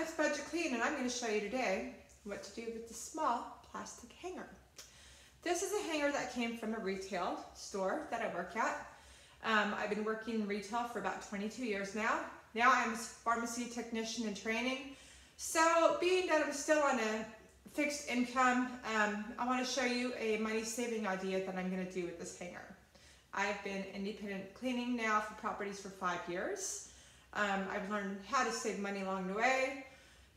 Miss Budget Clean and I'm going to show you today what to do with the small plastic hanger. This is a hanger that came from a retail store that I work at. Um, I've been working in retail for about 22 years now. Now I'm a pharmacy technician in training. So being that I'm still on a fixed income, um, I want to show you a money saving idea that I'm going to do with this hanger. I've been independent cleaning now for properties for five years. Um, I've learned how to save money along the way.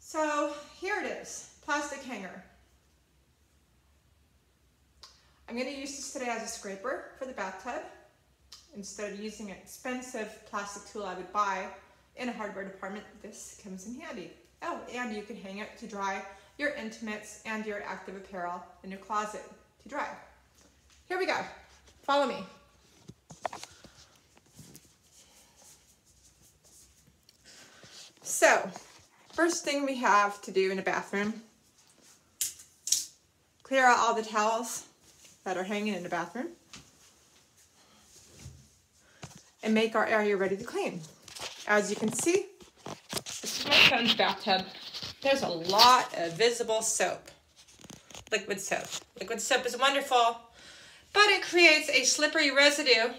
So here it is, plastic hanger. I'm going to use this today as a scraper for the bathtub instead of using an expensive plastic tool I would buy in a hardware department, this comes in handy. Oh, and you can hang it to dry your intimates and your active apparel in your closet to dry. Here we go. Follow me. So, first thing we have to do in a bathroom, clear out all the towels that are hanging in the bathroom and make our area ready to clean. As you can see, this is my son's bathtub. There's a lot of visible soap, liquid soap. Liquid soap is wonderful, but it creates a slippery residue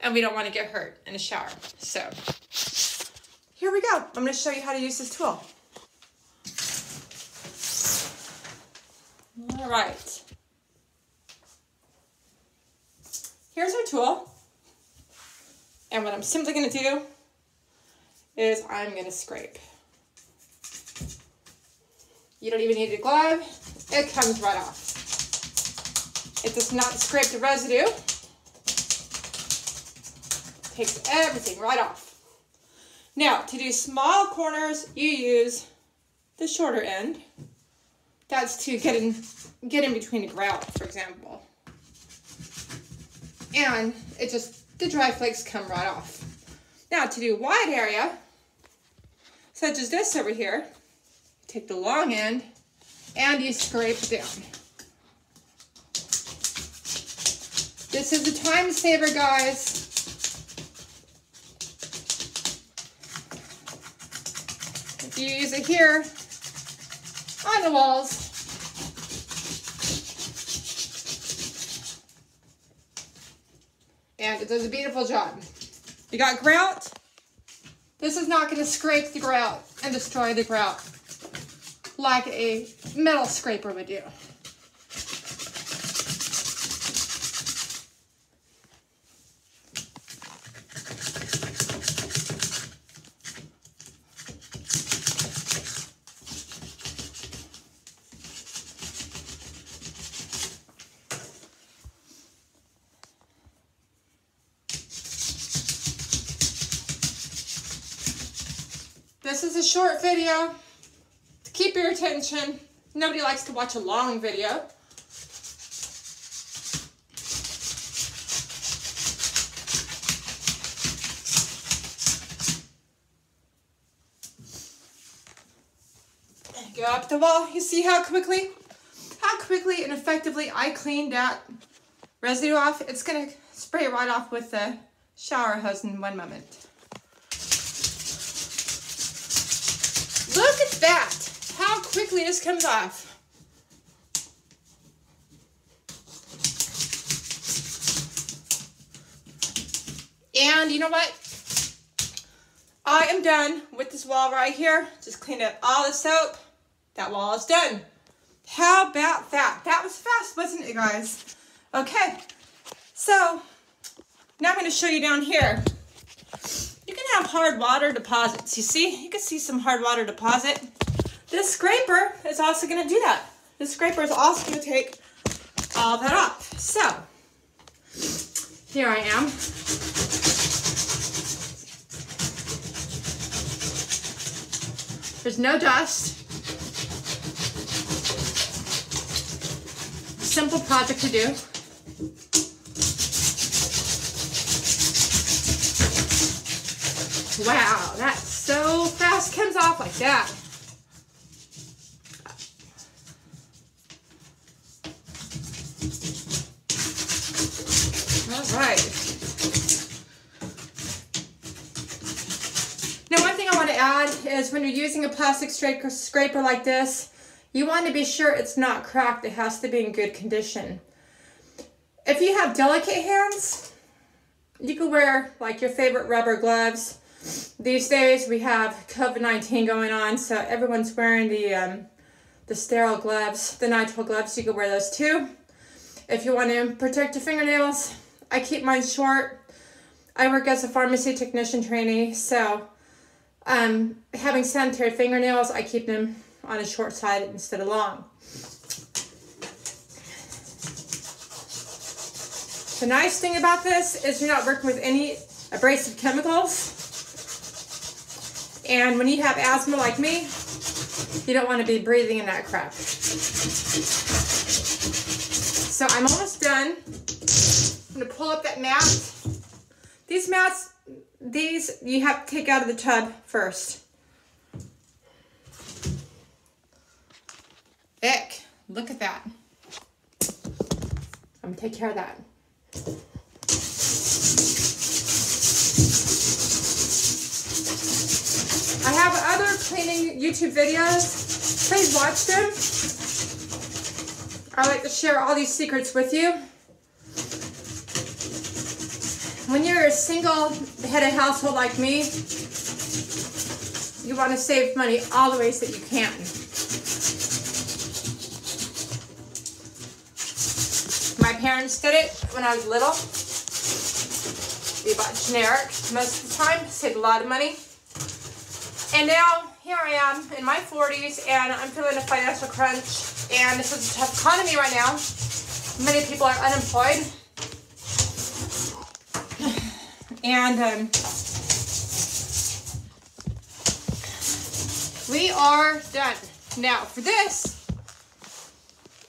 and we don't want to get hurt in the shower. So here we go. I'm going to show you how to use this tool. All right. Here's our tool. And what I'm simply going to do is I'm going to scrape. You don't even need a glove. It comes right off. It does not scrape the residue. Takes everything right off. Now, to do small corners, you use the shorter end. That's to get in, get in between the grout, for example. And it just the dry flakes come right off. Now to do wide area, such as this over here, take the long end and you scrape down. This is a time saver, guys. You use it here on the walls, and it does a beautiful job. You got grout. This is not going to scrape the grout and destroy the grout like a metal scraper would do. This is a short video to keep your attention. Nobody likes to watch a long video. Go up the wall. You see how quickly, how quickly and effectively I cleaned that residue off. It's to spray right off with the shower hose in one moment. Look at that. How quickly this comes off. And you know what? I am done with this wall right here. Just cleaned up all the soap. That wall is done. How about that? That was fast, wasn't it, guys? Okay, so now I'm going to show you down here have hard water deposits. You see? You can see some hard water deposit. This scraper is also going to do that. This scraper is also going to take all that off. So, here I am. There's no dust. Simple project to do. Wow, that so fast comes off like that. All right. Now, one thing I want to add is when you're using a plastic scraper like this, you want to be sure it's not cracked. It has to be in good condition. If you have delicate hands, you can wear like your favorite rubber gloves. These days we have COVID-19 going on, so everyone's wearing the um, the sterile gloves, the nitrile gloves. You can wear those too. If you want to protect your fingernails, I keep mine short. I work as a pharmacy technician trainee, so um, having sanitary fingernails, I keep them on a short side instead of long. The nice thing about this is you're not working with any abrasive chemicals. And when you have asthma like me, you don't want to be breathing in that crap. So I'm almost done. I'm going to pull up that mat. These mats, these you have to take out of the tub first. Ick, look at that. I'm gonna take care of that. I have YouTube videos. Please watch them. I like to share all these secrets with you. When you're a single headed household like me, you want to save money all the ways that you can. My parents did it when I was little. They bought generic most of the time, saved a lot of money. And now here I am in my 40s and I'm feeling a financial crunch and this is a tough economy right now. Many people are unemployed. And um, we are done. Now for this,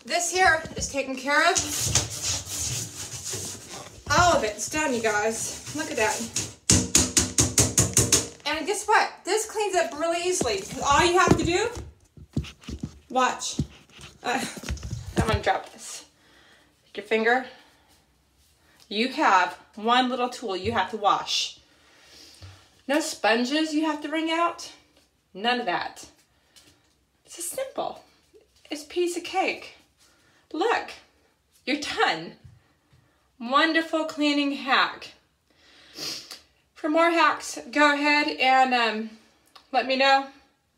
this here is taken care of. All of it's done, you guys. Look at that. Guess what? This cleans up really easily. All you have to do, watch. Uh, I'm gonna drop this. Take your finger. You have one little tool you have to wash. No sponges you have to wring out. None of that. It's just simple. It's piece of cake. Look, you're done. Wonderful cleaning hack. For more hacks, go ahead and um, let me know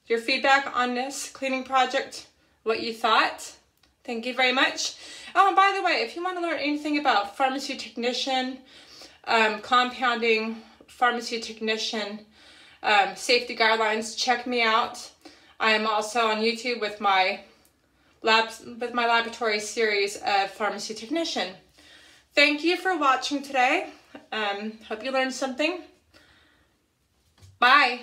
your feedback on this cleaning project, what you thought. Thank you very much. Oh, and by the way, if you want to learn anything about pharmacy technician, um, compounding, pharmacy technician, um, safety guidelines, check me out. I am also on YouTube with my labs with my laboratory series of pharmacy technician. Thank you for watching today. Um, hope you learned something. Bye.